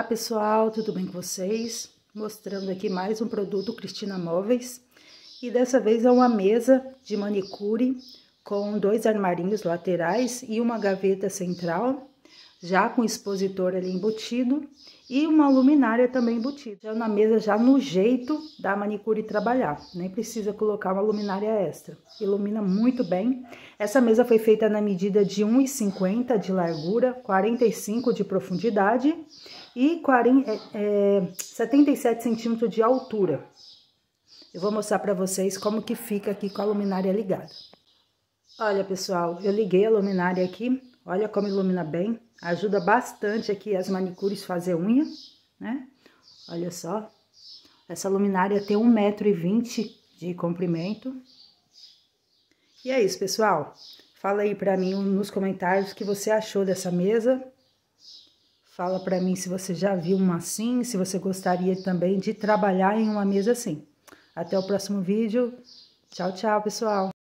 Olá pessoal, tudo bem com vocês? Mostrando aqui mais um produto Cristina Móveis e dessa vez é uma mesa de manicure com dois armarinhos laterais e uma gaveta central, já com expositor ali embutido e uma luminária também embutida. Já na mesa, já no jeito da manicure trabalhar, nem precisa colocar uma luminária extra. Ilumina muito bem. Essa mesa foi feita na medida de 1,50 de largura, 45 de profundidade e 40, é, é, 77 centímetros de altura. Eu vou mostrar para vocês como que fica aqui com a luminária ligada. Olha, pessoal, eu liguei a luminária aqui, olha como ilumina bem. Ajuda bastante aqui as manicures fazer unha, né? Olha só. Essa luminária tem 1,20m de comprimento. E é isso, pessoal. Fala aí pra mim nos comentários o que você achou dessa mesa. Fala pra mim se você já viu uma assim, se você gostaria também de trabalhar em uma mesa assim. Até o próximo vídeo. Tchau, tchau, pessoal.